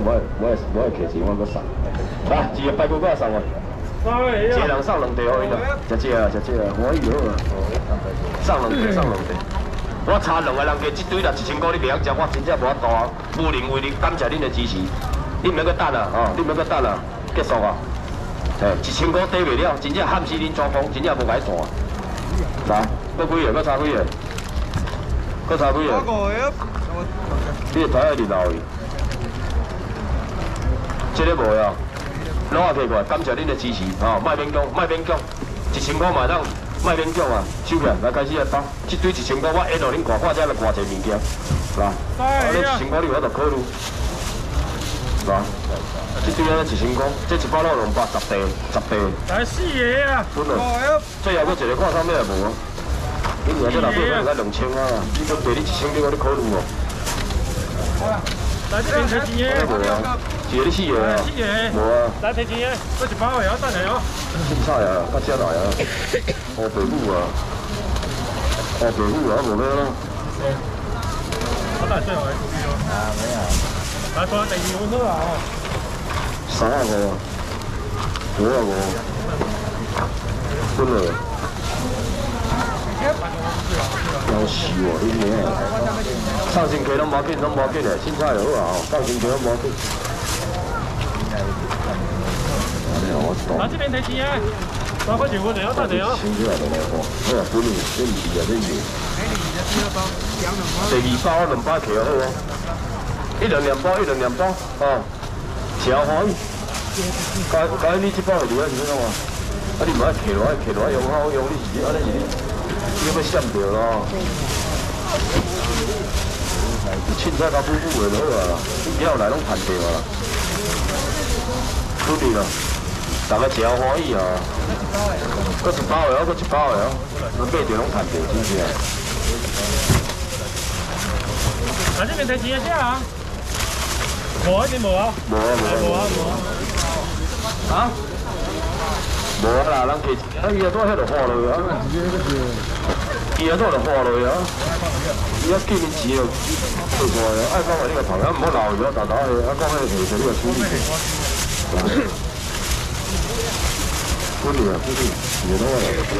我我也我也骑钱，我系个神，来，自由飞过送神啊！是人送两三龙地去啊！就这啊，就这啊！我哎啊！上龙地，上龙地！我差两个人地，一堆啦，一千块你袂晓接，我真正无法度啊！无能为力，感谢恁的支持，你唔要我，等啦，哦，你唔要我，等啦，结束啊！嘿，一千块得未了，真正撼死恁状况，真正无解散啊！来，要几页？要差几页？要差几页？我个耶！你睇下热闹去。这个无了，攞下过来，感谢恁的支持，吼，卖免奖，卖免奖，一千块嘛当卖勉强啊，收起来，来开始来打，这堆一千块，我引导恁看看，遮来看些物件，是吧？对一千块你我得考虑，是吧？这堆啊，一千块，这一百路能买十地，十倍。来试下啊，哦，最后搁一个看上咩无？你这六百块应该两千啊，你这对你一千块我你考虑哦。来这边提钱耶！几多钱耶？无啊！来提钱耶！做一百块，我等下哦。唔使啊，客气啊来啊！我退休啊！我退休啊！我无咧啦。我来接我阿公了。啊，来啊！来帮我第二碗倒啊！啥啊？哥？我啊哥？真的。幺七五零零，绍兴鸡拢冇见，拢冇见嘞，先猜好啊！绍兴拢冇见。啊，这边三条。先出来都来个，哎呀，第二包，两包，两包，包，两包，两包，两包，两包，两包，两包，两包，两包，两包，两包，包，两包，两包，两包，两包，两包，两包，你要闪掉咯，你清彩把布的下好啊，以后来拢赚到啊，不离咯，大家食还可以啊，搁一包的搁一包的哦，买下拢赚到，真是啊。反正没太钱啊，啊，无一点无啊，无啊无啊无啊，啊？无啦，人记，啊伊啊做迄就花落去，啊，直接就是，伊啊做就花落去啊，伊啊见面钱就，对过，爱帮忙你个朋友，唔好闹伊，我大早啊讲咩事情你个兄弟，兄弟啊兄弟，有咩事，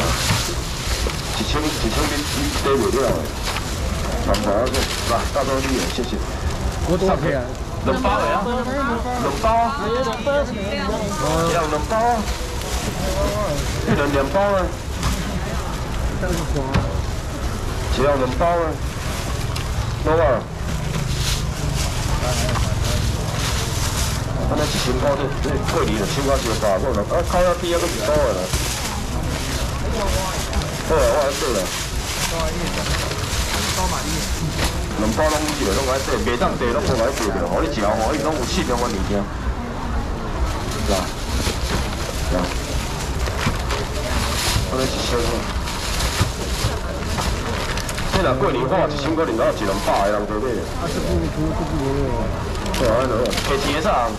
啊，一千一千点钱得袂了，常常啊，不，大多谢谢。七七，我懂的。弄包呀，弄包，要能包，要弄点包啊，要能包啊，好啊。啊，那是新包都都退的了，手啊就大，我能啊，烤鸭皮啊，够多的了。好我我来对了，高马力，高马力。两包拢有几拢来得，袂当得，拢无来得着。我你食，我伊拢有四条块物件，是吧？对。我来一千，这若过年好，一千可能到一两百个人在买。啊，一千块，一千块。哎，喏，开钱上，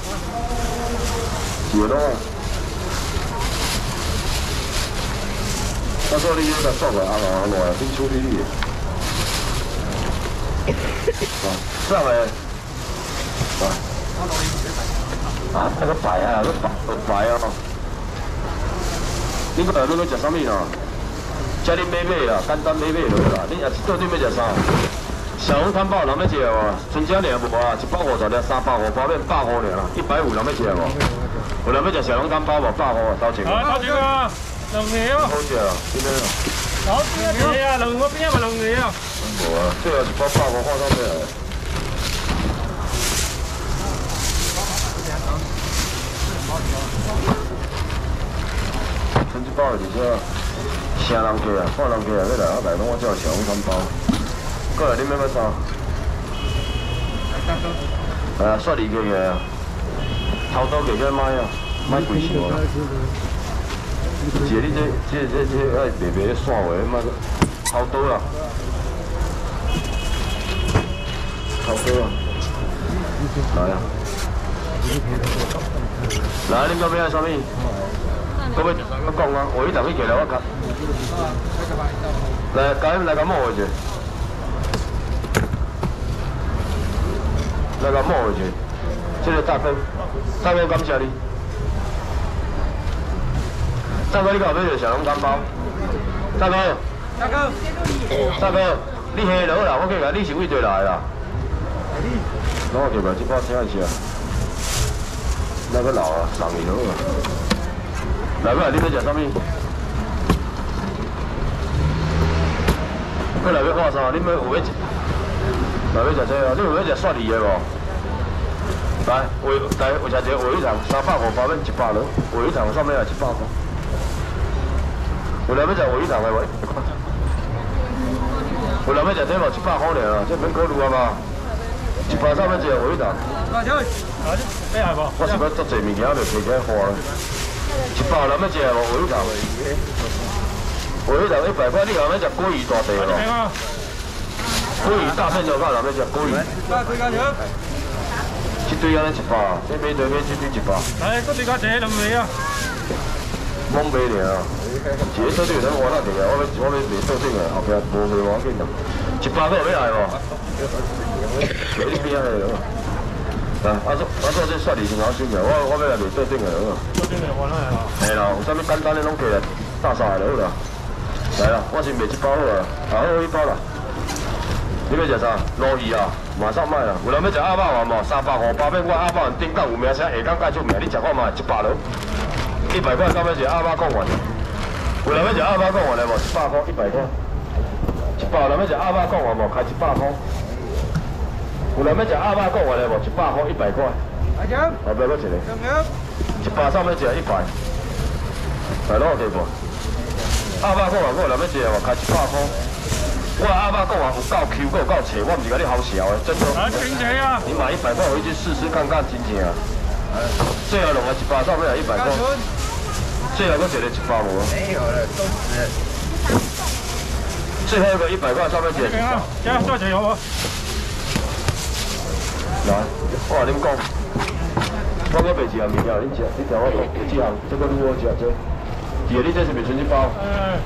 几多？我说你有在做个，阿怎阿怎呀？你出力。这啊，喂，啊，那个白啊，那个白，白哦。你个来要个吃啥物哦？加里美味啊，干单美味对啦。你是到底要吃啥？小龙汤包有人要吃无？千家不，百啊，一百五十两，三百五包面，百五两啦，一百五能人要吃无？有人要吃小笼汤包无？百五啊，多少钱啊？龙肉。好食啊，几多啊？龙肉啊，龙肉几多块龙肉？对啊，你把画我画上面。剩一包的是啥？城人过啊，汉人过啊，要来啊来，讲我照常三包。过来，恁要买啥？啊，雪梨过个，偷多过几卖啊，卖贵死我姐，你这这这这爱白白耍鞋，妈偷多啊！来啊！来，恁要买啥物？要买要讲啊！我一早去起来，我讲来，来来个帽子。来个帽子，接着大哥，大哥感谢你。大哥，你后尾是小龙干包？大哥，大哥，大哥，你下楼啦！我看看，你是为谁来啦？那就叫啥？这个西安去啊，那个老啊，老英雄啊。那边你们吃啥物？那边我啥？你们有没吃？那边吃啥？你们有没吃涮泥的无？来，位，来，我吃一个位一堂，三百五百一百六，我一场上面啊一百五。我来样吃我一场来不？有哪样吃啥物？一百块尔，这免搞多嘛。一包那么一只回笼，我是要做济物件，就推开花。一包那么一只回笼，回笼一百块，你阿要食龟鱼大肠？龟鱼大肠就看阿要食龟鱼。一堆安尼一包，这边这边一堆一包。来，搁几加一两味啊？懵袂了，几多钱？我那钱啊，我我我来收钱啊，后壁无未往经人。一百个要来咯，要便来个。来，阿叔阿叔，这算二千毫升个，我我要来卖做顶个，嗯。做顶个我来啊？吓啦，有啥物简单的拢过来，散散就好啦。来啦，我是卖一包好啦，啊好一包啦。你要食啥？鲈鱼啊，马上卖啊！有人要食鸭爸饭冇？三百、五百片，我鸭爸饭顶档有名，下档更出名。你食看嘛，一百一百块三百是鸭爸够有人要食鸭爸够完嘞一百块，一百块。一百，有人要吃阿爸讲话无？开一百块。有人要吃阿爸讲话嘞无？一百块，一百块。阿强。后边搁一个。一百上面吃一百。台路对不？阿爸讲啊，我人要吃我开一百块。我阿爸讲话有够 Q 够够 C，我唔是甲你好笑的，真。阿啊！你买一百块，回去试试看看真正。最后弄个一百三面来一百块。最后搁一个一百无？没有了，都死了。最后一个一百块上面捡。行，油，多油，有无？来，我话你讲，我讲本钱也袂少，你只你调我做几行，这个路我走下子。第二，你这是袂穿包。嗯。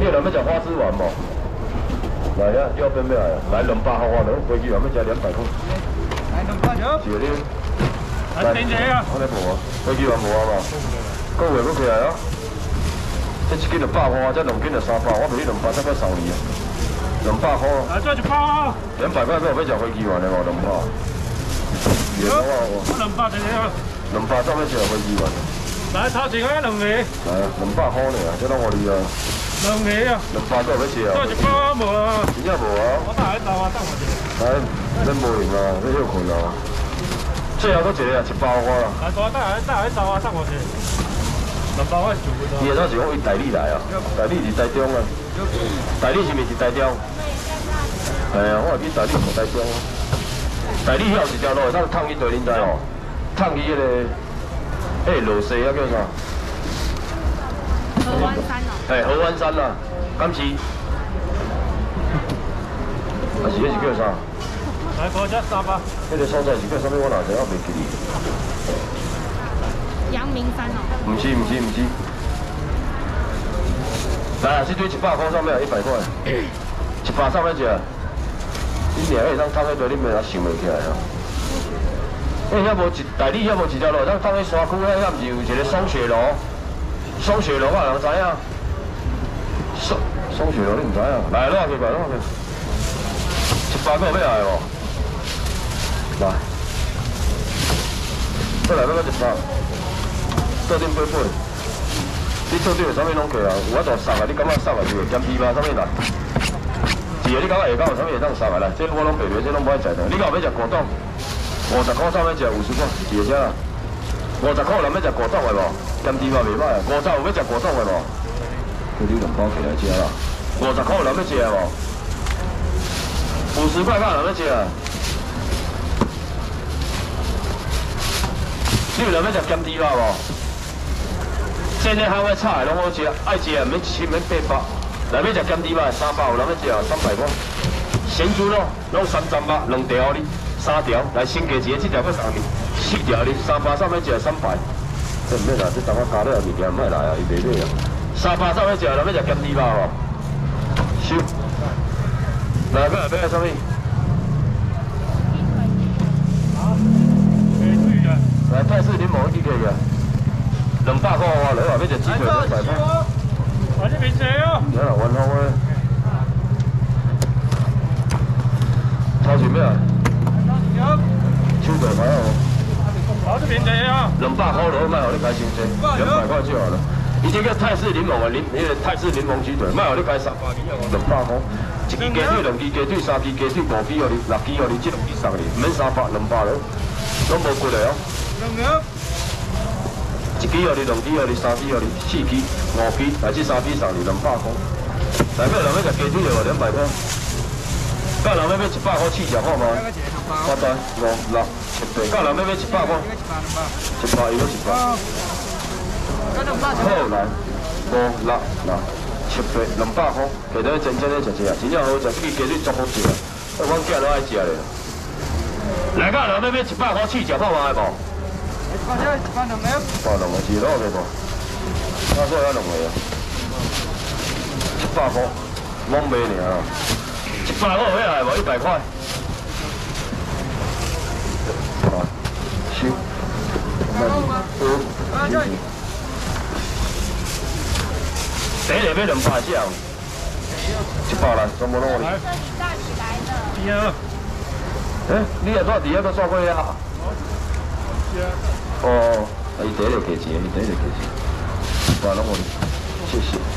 第二，咱要食花枝丸不？来啊，你要变咩啊？来龙柏豪华楼，飞机话要加两百块。来龙柏就？第二，你来停车啊？看恁补啊？飞机话无啊吧？够会不回来啊？一只就百块，再两金就三百，我买两百才够收你啊！两百块。啊，这包百块都要要坐飞机玩的哦，两百。两百？我两百才两个。两百怎么坐飞机来，差钱个两个。来，两百块啊，这拢我哩啊。两个啊。两百够要坐？这就包无啊，钱也无啊，我带来一包，带来一包，带来用啊，恁休困啊。最后都一个啊，一包我啦。来，带来，带来一包，带来一伊到时候是讲代理来啊？代理是台中啊，代理是毋是台中？哎呀，我话你代理唔台中啊，代理了是条路，上趟去倒恁台哦，趟去那个，哎，罗西啊叫啥？河湾山哦。哎，河湾山啦，金池。啊，是迄是叫啥？来，搁只沙发，这个所在是叫什么？我拿知影袂记哩。唔是唔是唔是，来啊！这堆一百块上面有一百块，一百上面一个，你两个当放那堆，你咪当想袂起来啊！哎，遐无一，大理遐无一条路，咱放那山区，哎，遐不是有一个松雪路？松雪路我人知啊。松松雪楼，你唔知啊？来，拢奇怪，拢奇一百块来哦？来，再来那个一百。多点八分，你抽掉啥物拢过啊？有法就杀啊！你感觉送啊就会咸鱼嘛？啥物嘛？是啊，你感觉下讲有啥物下讲送啊啦？这我拢袂袂，即拢爱食的。你后尾食果冻，五十块啥物食五十块？是啊，五十块人要食果冻的无？咸鱼嘛袂歹，五十有要食果冻的无？你两包起来食啦。五十块人要食无？五十块有人要食你有两要食咸鱼嘛？这里烤的菜，拢好吃，爱吃，的，要七，八百，八，来要吃咸鱼吧，三百有人要吃，三百块。咸猪肉，拢三、十吧，两条哩，三条来升级一个，这条要三米，四条哩，三百三要吃三百。这不要啦，这等我加了物件，不要啦呀，伊不要啊？三百三要吃，来要吃咸鱼吧。收。来，搁后边来什么？啊？来，这是你某几个呀？两百块，你话你就只台两百块。我这边谁啊？对啦，我好啊。超住咩啊？手提牌哦。我这边坐啊。两百块，你卖我你开先先。两百块就好了。以前叫泰式柠檬啊，柠那个泰式柠檬鸡腿，卖我你开十。两百块，一支鸡腿，两支鸡腿，三支鸡腿，五支哦你，六支哦你，七支、八支、九支，每三百，两百咯，都无过来哦。两百。一支二你两支二你三支二你四支五支，乃至三支三哩两百公。来哥，两尾就鸡腿了，两百不？哥，两尾要一百块试吃好吗？八单五六七八。哥，两尾要一百公？一百鱼要一百。好难，五六七八两百公，下底真正咧食食啊，真正好食，鸡鸡腿足好吃啊，我讲日都爱食咧。来，哥，两尾要一百块试吃好吗？反正没有，反正没几多这种，他说他没有，一百块，往卖啊，一百块回来无一百块？啊，十，没，二十，三十，得里边两百兆，一百里怎起来的？第二哎，你也坐底下，都坐过呀？哦，啊，你得的客气，你得的客气，完了我谢谢。